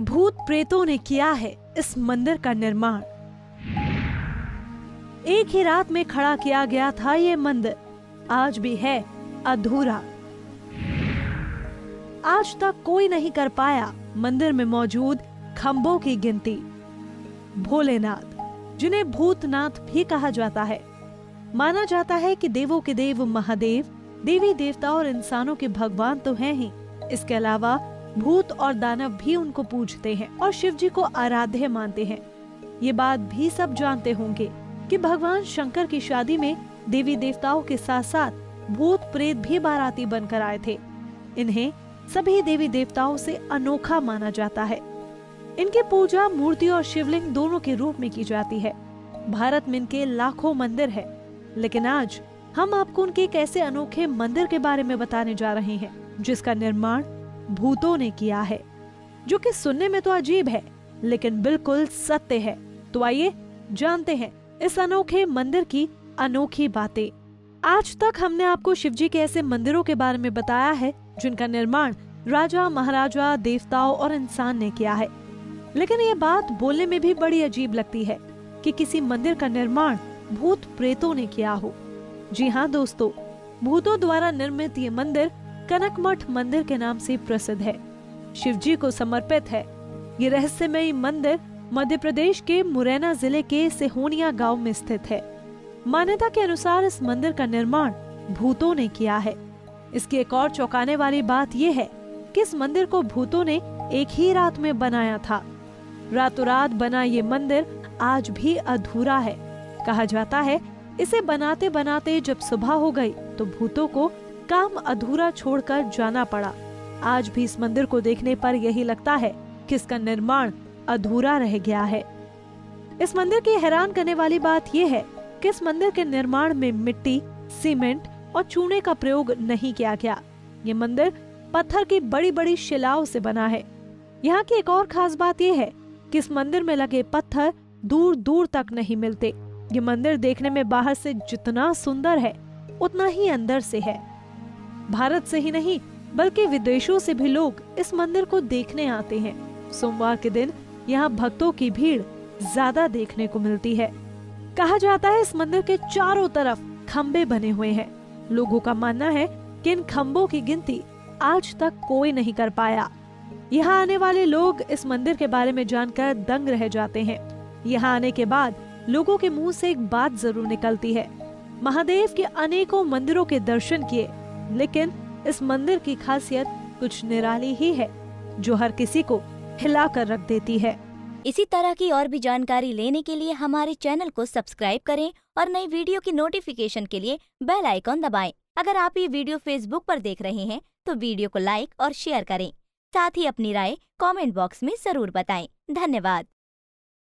भूत प्रेतों ने किया है इस मंदिर का निर्माण। एक ही रात में खड़ा किया गया था ये मंदिर। आज भी है अधूरा। आज तक कोई नहीं कर पाया मंदिर में मौजूद खम्भों की गिनती। भोलेनाथ, जिन्हें भूतनाथ भी कहा जाता है, माना जाता है कि देवों के देव महादेव, देवी देवता और इंसानों के भगवान तो हैं ही। इसके अलावा भूत और दानव भी उनको पूजते हैं और शिव जी को आराध्य मानते हैं। ये बात भी सब जानते होंगे कि भगवान शंकर की शादी में देवी देवताओं के साथ साथ भूत प्रेत भी बाराती बनकर आए थे। इन्हें सभी देवी देवताओं से अनोखा माना जाता है। इनकी पूजा, मूर्ति और शिवलिंग दोनों के रूप में की जाती है। भारत में इनके लाखों मंदिर है, लेकिन आज हम आपको उनके एक ऐसे अनोखे मंदिर के बारे में बताने जा रहे हैं, जिसका निर्माण भूतों ने किया है, जो कि सुनने में तो अजीब है, लेकिन बिल्कुल सत्य है। तो आइए जानते हैं इस अनोखे मंदिर की अनोखी बातें। आज तक हमने आपको शिवजी के ऐसे मंदिरों के बारे में बताया है, जिनका निर्माण राजा, महाराजा, देवताओं और इंसान ने किया है। लेकिन ये बात बोलने में भी बड़ी अजीब लगती है कि किसी मंदिर का निर्माण भूत प्रेतों ने किया हो। जी हाँ दोस्तों, भूतों द्वारा निर्मित ये मंदिर कनक मठ मंदिर के नाम से प्रसिद्ध है। शिव जी को समर्पित है। ये रहस्यमय मंदिर मध्य प्रदेश के मुरैना ज़िले के सेहोनिया गाँव में स्थित है। मान्यता के अनुसार इस मंदिर का निर्माण भूतों ने किया है। इसकी एक और चौंकाने वाली बात यह है कि इस मंदिर को भूतों ने एक ही रात में बनाया था। रातों रात बना ये मंदिर आज भी अधूरा है। कहा जाता है, इसे बनाते बनाते जब सुबह हो गई तो भूतों को काम अधूरा छोड़कर जाना पड़ा। आज भी इस मंदिर को देखने पर यही लगता है कि इसका निर्माण अधूरा रह गया है। इस मंदिर की हैरान करने वाली बात यह है कि इस मंदिर के निर्माण में मिट्टी, सीमेंट और चूने का प्रयोग नहीं किया गया। ये मंदिर पत्थर की बड़ी बड़ी शिलाओं से बना है। यहाँ की एक और खास बात यह है कि इस मंदिर में लगे पत्थर दूर दूर तक नहीं मिलते। ये मंदिर देखने में बाहर से जितना सुंदर है, उतना ही अंदर से है। भारत से ही नहीं, बल्कि विदेशों से भी लोग इस मंदिर को देखने आते हैं। सोमवार के दिन यहाँ भक्तों की भीड़ ज़्यादा देखने को मिलती है। कहा जाता है इस मंदिर के चारों तरफ़ खम्बे बने हुए हैं। लोगों का मानना है कि इन खम्बों की गिनती आज तक कोई नहीं कर पाया। यहाँ आने वाले लोग इस मंदिर के बारे में जानकर दंग रह जाते हैं। यहाँ आने के बाद लोगों के मुँह से एक बात ज़रूर निकलती है। महादेव के अनेकों मंदिरों के दर्शन किए लेकिन इस मंदिर की खासियत कुछ निराली ही है, जो हर किसी को हिला कर रख देती है इसी तरह की और भी जानकारी लेने के लिए हमारे चैनल को सब्सक्राइब करें और नई वीडियो की नोटिफिकेशन के लिए बेल आइकॉन दबाएँ। अगर आप ये वीडियो फेसबुक पर देख रहे हैं तो वीडियो को लाइक और शेयर करें साथ ही अपनी राय कमेंट बॉक्स में ज़रूर बताएँ। धन्यवाद